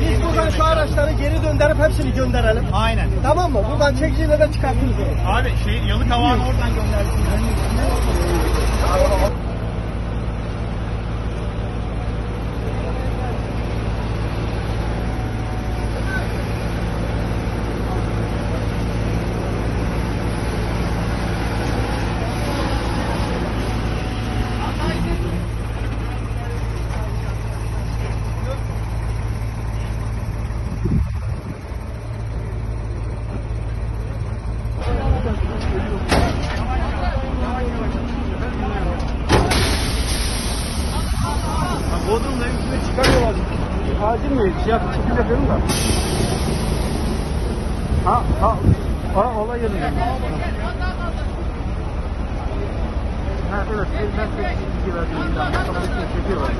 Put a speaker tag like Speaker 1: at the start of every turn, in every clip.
Speaker 1: Biz buradan şu araçları geri döndürüp hepsini gönderelim.
Speaker 2: Aynen.
Speaker 1: Tamam mı? Buradan çekiciyle de çıkartırız.
Speaker 2: Abi şey yalı kavağını oradan göndersin. Bodrum'dayım.
Speaker 1: Çıkarıyorlar. Acil mi? Siyah çekim yapıyorum da. Ha, ha. Ha, olay yerinde. Ha, evet. Ben size bilgi verdim. Tamam, çekiyorlar.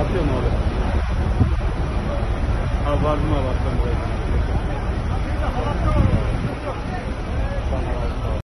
Speaker 1: Atıyorum abi. Ha var mı var?